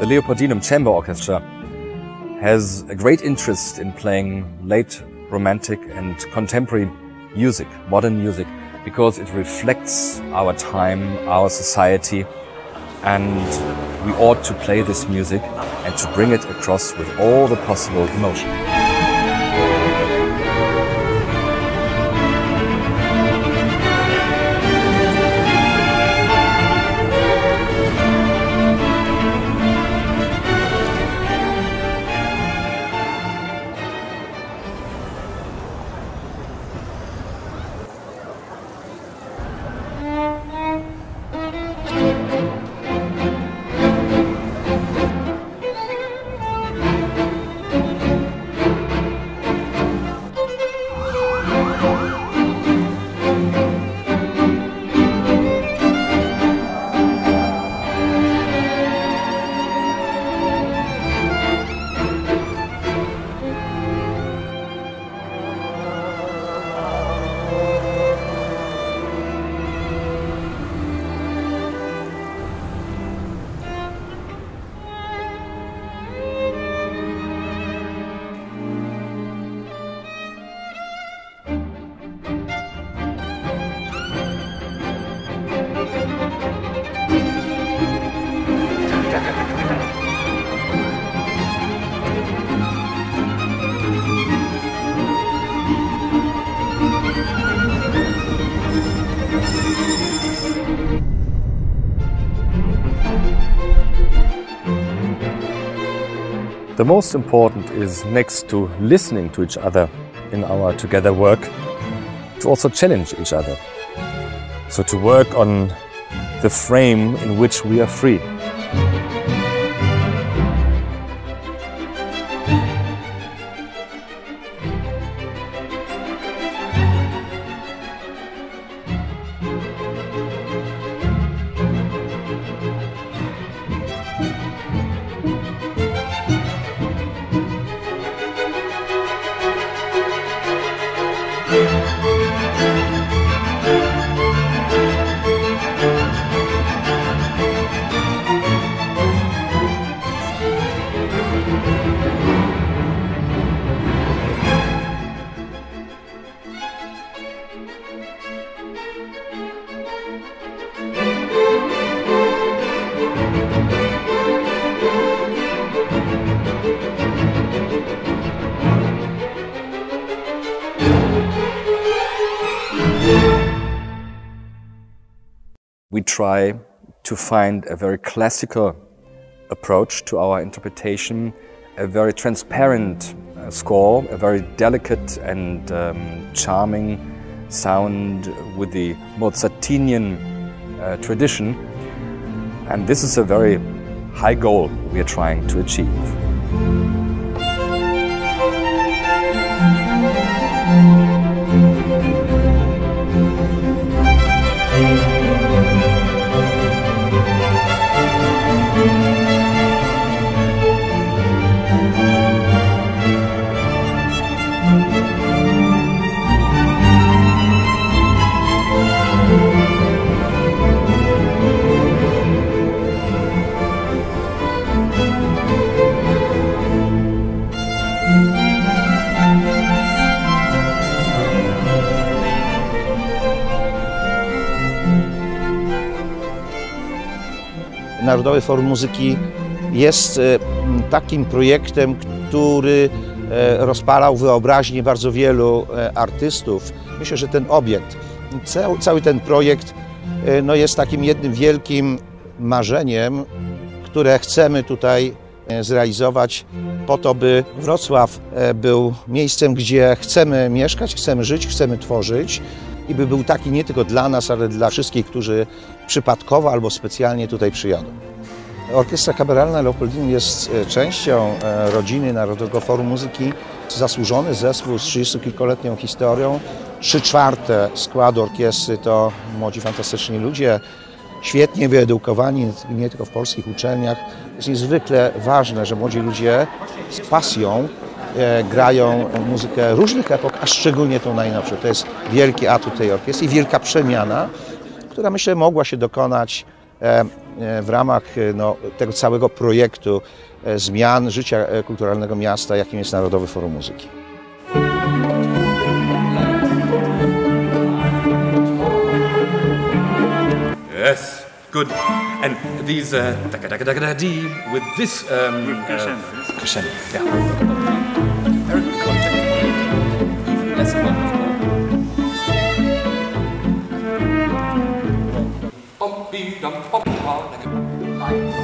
The Leopoldinum Chamber Orchestra has a great interest in playing late romantic and contemporary music, modern music, because it reflects our time, our society, and we ought to play this music and to bring it across with all the possible emotion. The most important is next to listening to each other in our together work, to also challenge each other. So to work on the frame in which we are free. Try to find a very classical approach to our interpretation, a very transparent uh, score, a very delicate and um, charming sound with the Mozartinian uh, tradition. And this is a very high goal we are trying to achieve. Narodowe Forum Muzyki jest e, takim projektem, który e, rozpalał wyobraźnię bardzo wielu e, artystów. Myślę, że ten obiekt, cały ten projekt no jest takim jednym wielkim marzeniem, które chcemy tutaj zrealizować po to, by Wrocław był miejscem, gdzie chcemy mieszkać, chcemy żyć, chcemy tworzyć i by był taki nie tylko dla nas, ale dla wszystkich, którzy przypadkowo albo specjalnie tutaj przyjadą. Orkiestra Kameralna Leopoldinum jest e, częścią e, rodziny Narodowego Forum Muzyki. Zasłużony zespół z 30-kilkoletnią historią. Trzy czwarte składu orkiestry to młodzi, fantastyczni ludzie, świetnie wyedukowani, nie tylko w polskich uczelniach. Jest niezwykle ważne, że młodzi ludzie z pasją grają muzykę różnych epok, a szczególnie tą najnowszą. To jest wielki atut tej orkiestry i wielka przemiana, która myślę mogła się dokonać w ramach no, tego całego projektu zmian życia kulturalnego miasta, jakim jest Narodowy Forum Muzyki. Yes, good. And these uh, with this um, With crescendo. Uh, crescendo. Yeah. Bum, bee, dum, bum, like a